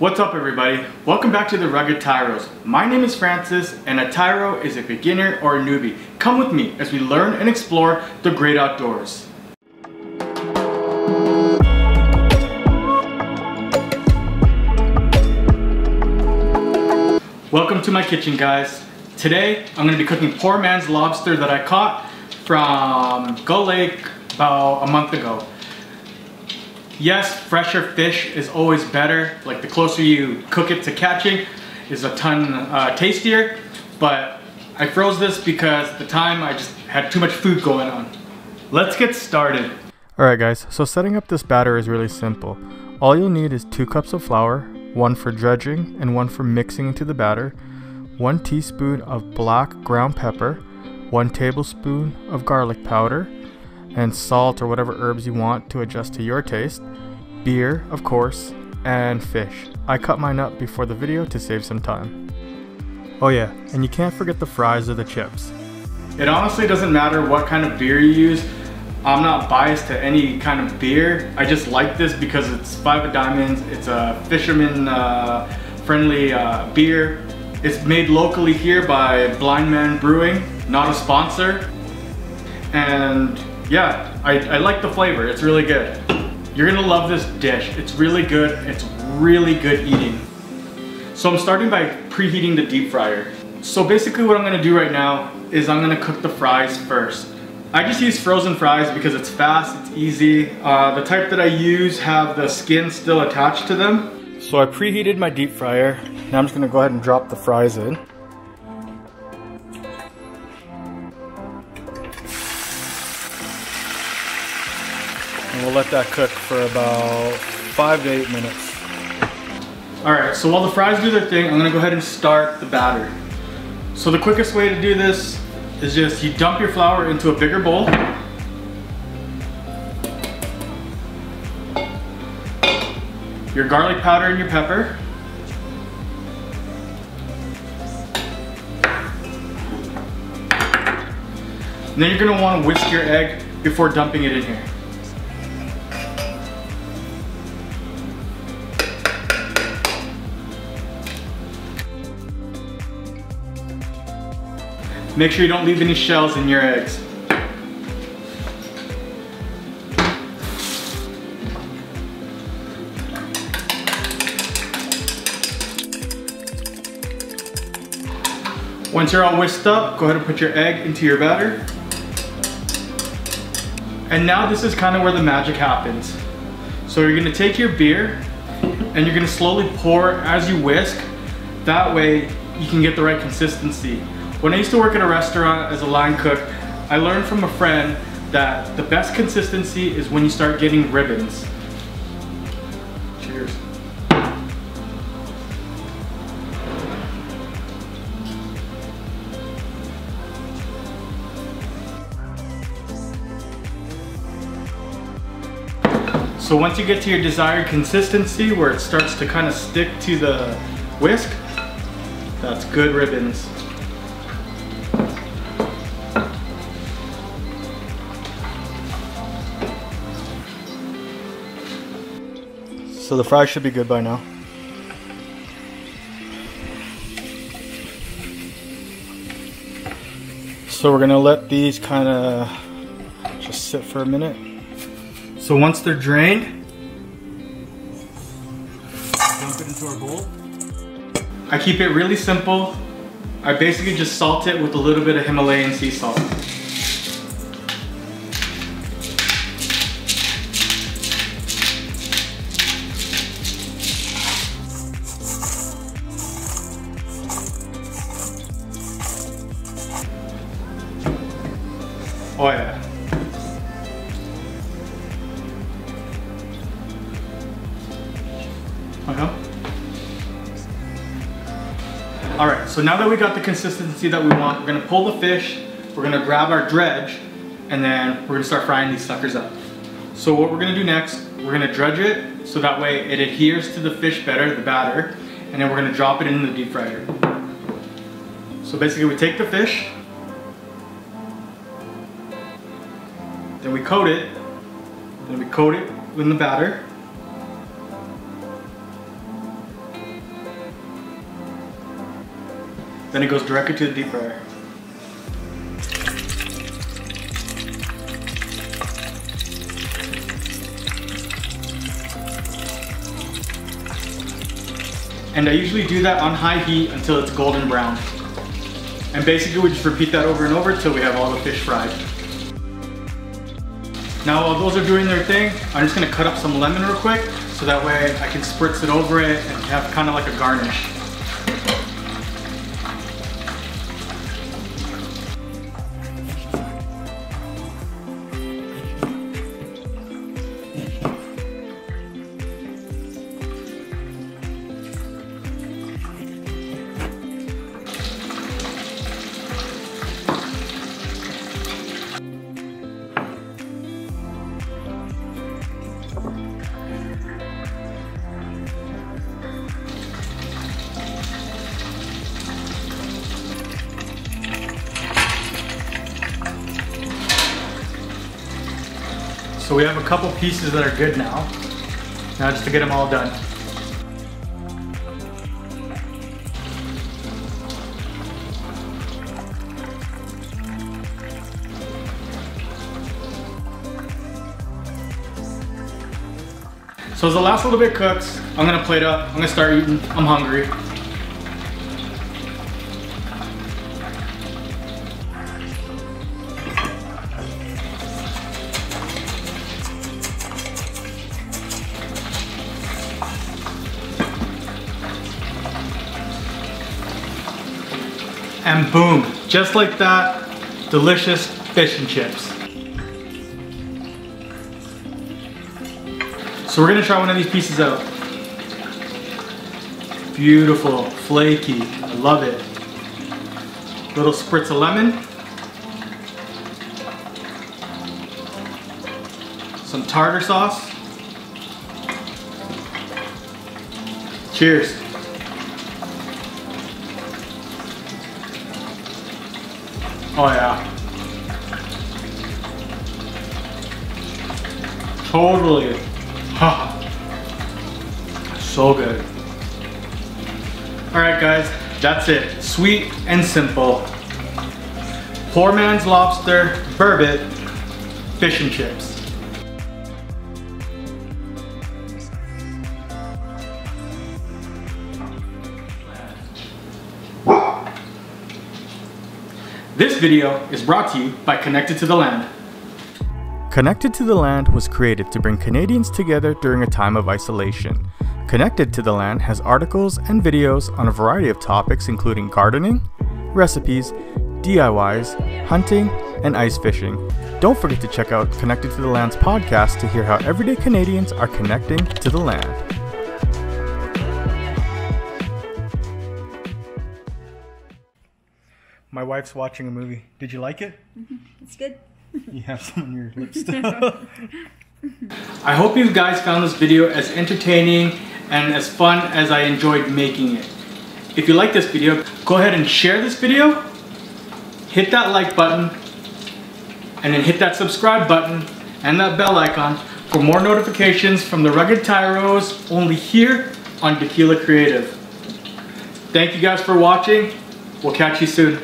What's up everybody? Welcome back to the Rugged Tyros. My name is Francis and a Tyro is a beginner or a newbie. Come with me as we learn and explore the great outdoors. Welcome to my kitchen guys. Today I'm going to be cooking poor man's lobster that I caught from Gull Lake about a month ago. Yes, fresher fish is always better. Like the closer you cook it to catching is a ton uh, tastier. But I froze this because the time I just had too much food going on. Let's get started. Alright guys, so setting up this batter is really simple. All you'll need is 2 cups of flour, one for dredging and one for mixing into the batter, 1 teaspoon of black ground pepper, 1 tablespoon of garlic powder, and salt or whatever herbs you want to adjust to your taste, beer, of course, and fish. I cut mine up before the video to save some time. Oh yeah, and you can't forget the fries or the chips. It honestly doesn't matter what kind of beer you use. I'm not biased to any kind of beer. I just like this because it's Five of Diamonds. It's a fisherman uh, friendly uh, beer. It's made locally here by Blind Man Brewing, not a sponsor. And yeah, I, I like the flavor. It's really good. You're gonna love this dish. It's really good. It's really good eating. So I'm starting by preheating the deep fryer. So basically what I'm gonna do right now is I'm gonna cook the fries first. I just use frozen fries because it's fast, it's easy. Uh, the type that I use have the skin still attached to them. So I preheated my deep fryer. Now I'm just gonna go ahead and drop the fries in. Let that cook for about five to eight minutes. All right, so while the fries do their thing, I'm gonna go ahead and start the batter. So the quickest way to do this is just you dump your flour into a bigger bowl. Your garlic powder and your pepper. And then you're gonna wanna whisk your egg before dumping it in here. Make sure you don't leave any shells in your eggs. Once you're all whisked up, go ahead and put your egg into your batter. And now this is kind of where the magic happens. So you're gonna take your beer and you're gonna slowly pour as you whisk. That way you can get the right consistency. When I used to work in a restaurant as a line cook, I learned from a friend that the best consistency is when you start getting ribbons. Cheers. So once you get to your desired consistency where it starts to kind of stick to the whisk, that's good ribbons. So the fries should be good by now. So we're gonna let these kind of just sit for a minute. So once they're drained, dump it into our bowl. I keep it really simple. I basically just salt it with a little bit of Himalayan sea salt. Oh yeah. Uh-huh. All right, so now that we got the consistency that we want, we're gonna pull the fish, we're gonna grab our dredge, and then we're gonna start frying these suckers up. So what we're gonna do next, we're gonna dredge it, so that way it adheres to the fish better, the batter, and then we're gonna drop it in the deep fryer. So basically we take the fish, Then we coat it. Then we coat it in the batter. Then it goes directly to the deep fryer. And I usually do that on high heat until it's golden brown. And basically we just repeat that over and over until we have all the fish fried. Now while those are doing their thing, I'm just gonna cut up some lemon real quick so that way I can spritz it over it and have kind of like a garnish. So we have a couple pieces that are good now. Now just to get them all done. So as the last little bit cooks, I'm gonna plate up. I'm gonna start eating. I'm hungry. Boom, just like that, delicious fish and chips. So we're gonna try one of these pieces out. Beautiful, flaky, I love it. Little spritz of lemon. Some tartar sauce. Cheers. Oh yeah. Totally. So good. Alright guys, that's it. Sweet and simple. Poor man's lobster, burbot, fish and chips. This video is brought to you by Connected to the Land. Connected to the Land was created to bring Canadians together during a time of isolation. Connected to the Land has articles and videos on a variety of topics including gardening, recipes, DIYs, hunting, and ice fishing. Don't forget to check out Connected to the Land's podcast to hear how everyday Canadians are connecting to the land. My wife's watching a movie. Did you like it? Mm-hmm. It's good. You have some on your lips still. I hope you guys found this video as entertaining and as fun as I enjoyed making it. If you like this video, go ahead and share this video, hit that like button, and then hit that subscribe button and that bell icon for more notifications from the Rugged Tyros only here on Dakila Creative. Thank you guys for watching. We'll catch you soon.